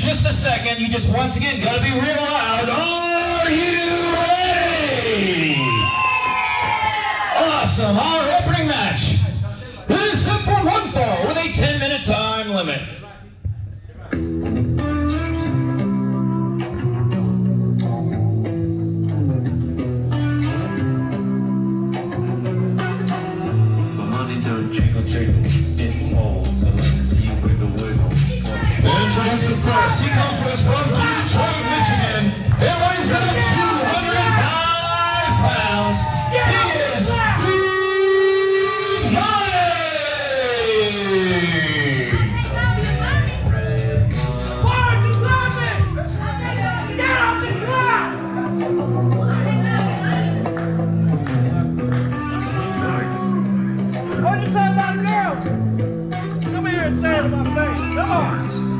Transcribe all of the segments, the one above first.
just a second. You just once again got to be real loud. Are you ready? Awesome. Our opening match. Come here and say it in my face. Come on.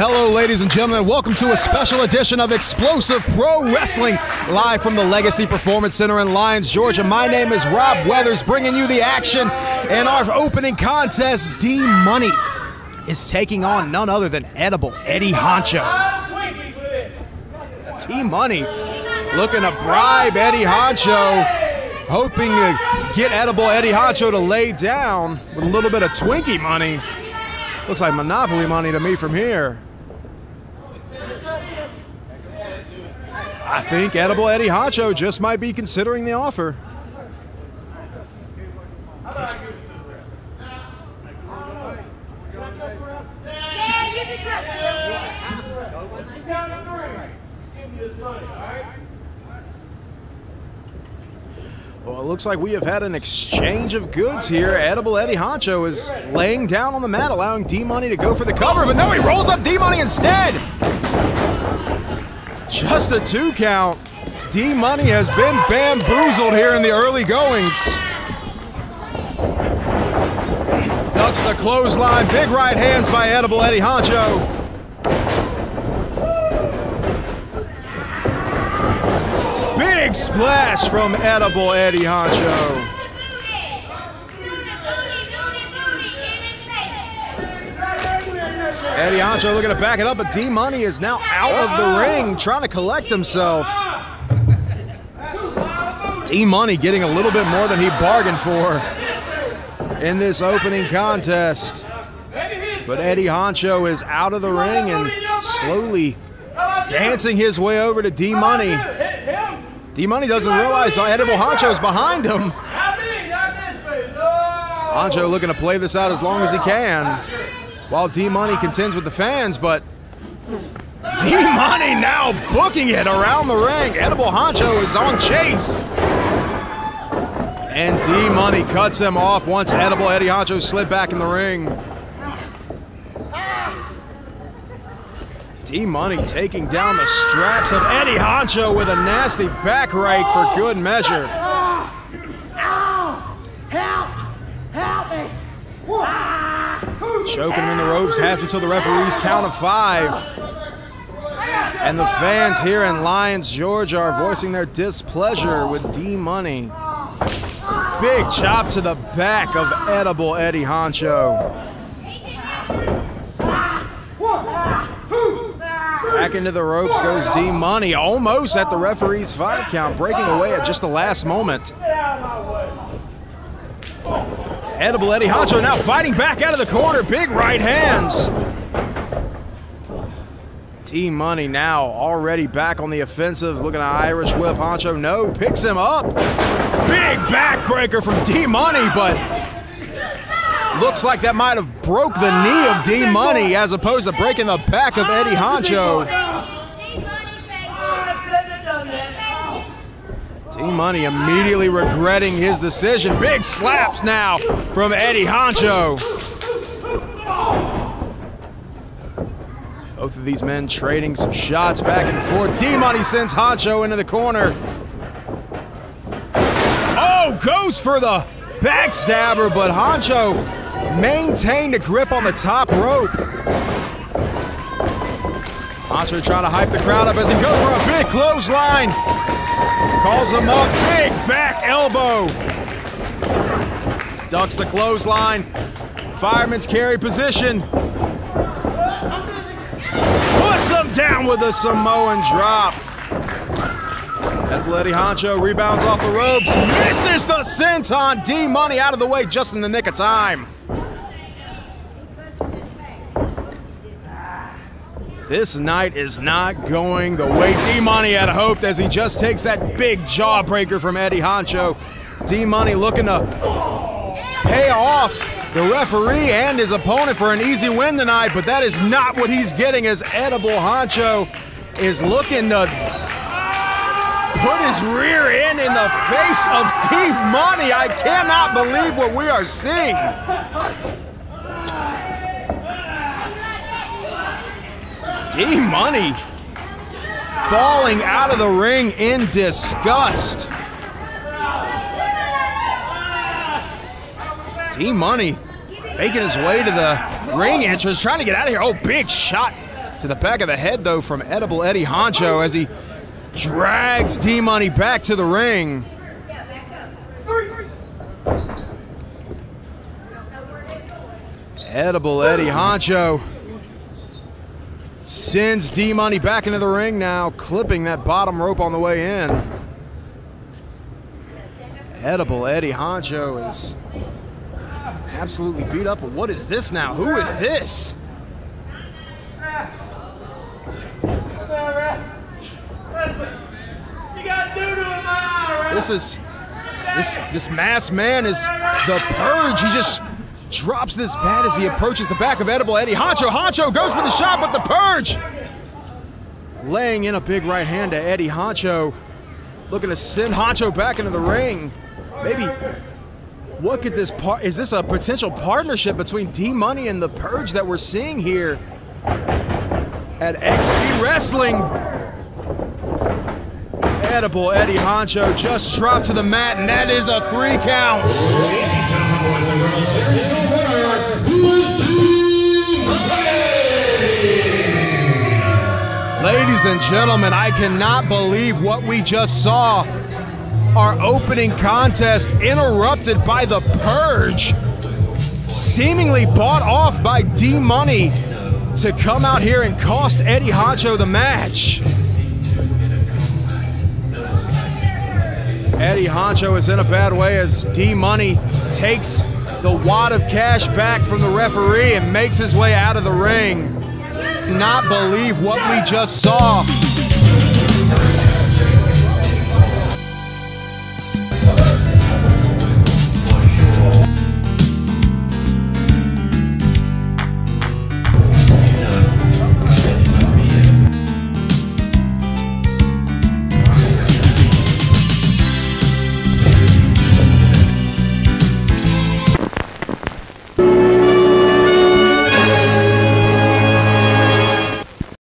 Hello, ladies and gentlemen. Welcome to a special edition of Explosive Pro Wrestling, live from the Legacy Performance Center in Lyons, Georgia. My name is Rob Weathers, bringing you the action. And our opening contest, D Money, is taking on none other than Edible Eddie Honcho. D Money looking to bribe Eddie Honcho, hoping to get Edible Eddie Honcho to lay down with a little bit of Twinkie money. Looks like Monopoly money to me from here. I think Edible Eddie Honcho just might be considering the offer. Well, it looks like we have had an exchange of goods here. Edible Eddie Honcho is laying down on the mat, allowing D Money to go for the cover, but no, he rolls up D Money instead. Just a two count. D Money has been bamboozled here in the early goings. Ducks the clothesline. Big right hands by Edible Eddie Honcho. Big splash from Edible Eddie Honcho. Eddie Honcho looking to back it up, but D Money is now out of the ring trying to collect himself. D Money getting a little bit more than he bargained for in this opening contest. But Eddie Honcho is out of the ring and slowly dancing his way over to D Money. D Money doesn't realize Edible Honcho is behind him. Honcho looking to play this out as long as he can while D Money contends with the fans, but D Money now booking it around the ring. Edible Honcho is on chase. And D Money cuts him off once Edible Eddie Honcho slid back in the ring. D Money taking down the straps of Eddie Honcho with a nasty back right for good measure. Choking him in the ropes, has until the referee's count of five. And the fans here in Lyons, Georgia are voicing their displeasure with D Money. Big chop to the back of Edible Eddie Honcho. Back into the ropes goes D Money, almost at the referee's five count, breaking away at just the last moment. Edible Eddie Honcho now fighting back out of the corner, big right hands. D Money now already back on the offensive, looking at Irish whip. Honcho no, picks him up. Big backbreaker from D Money, but looks like that might have broke the knee of D Money as opposed to breaking the back of Eddie Honcho. D Money immediately regretting his decision. Big slaps now from Eddie Honcho. Both of these men trading some shots back and forth. D Money sends Honcho into the corner. Oh, goes for the backstabber, but Honcho maintained a grip on the top rope. Honcho trying to hype the crowd up as he goes for a big clothesline. Calls him up, big back elbow. Ducks the clothesline. Fireman's carry position. Puts him down with a Samoan drop. Eddie Honcho rebounds off the ropes, misses the senton. D Money out of the way just in the nick of time. This night is not going the way D Money had hoped as he just takes that big jawbreaker from Eddie Honcho. D Money looking to pay off the referee and his opponent for an easy win tonight, but that is not what he's getting as Edible Honcho is looking to put his rear end in the face of D Money. I cannot believe what we are seeing. D Money falling out of the ring in disgust. D Money making his way to the ring entrance, trying to get out of here. Oh, big shot to the back of the head, though, from Edible Eddie Honcho as he drags D Money back to the ring. Edible Eddie Honcho sends D Money back into the ring now, clipping that bottom rope on the way in. Edible Eddie Honcho is absolutely beat up. But what is this now? Who is this? This is this this masked man is the purge. He just drops this bat as he approaches the back of Edible Eddie. Honcho, Honcho goes for the shot, but the purge laying in a big right hand to Eddie Honcho, looking to send Honcho back into the ring. Maybe what could this part? Is this a potential partnership between D Money and the Purge that we're seeing here at XP Wrestling? Edible Eddie Honcho just dropped to the mat, and that is a three count. Ladies and gentlemen, I cannot believe what we just saw. Our opening contest interrupted by the Purge, seemingly bought off by D Money to come out here and cost Eddie Honcho the match. Eddie Honcho is in a bad way as D Money takes the wad of cash back from the referee and makes his way out of the ring. Not believe what we just saw.